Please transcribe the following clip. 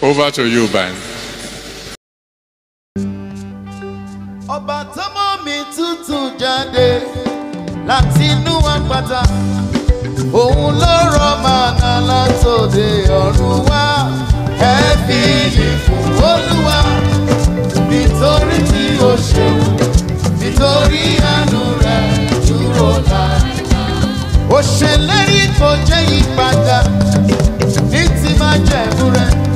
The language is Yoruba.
Over to you, Ben. Ọba tọmọ mi tuntun jáde láti inú àpáta. Òun ló rọ màná látòde ọ̀run wá. Ẹ fi ìyìn fún Olúwa nítorí tí ó ṣeun nítorí àánú rẹ̀ dúró láìláì. Ó kò jẹ́ ìpadà ní ti máa jẹ̀bú rẹ̀.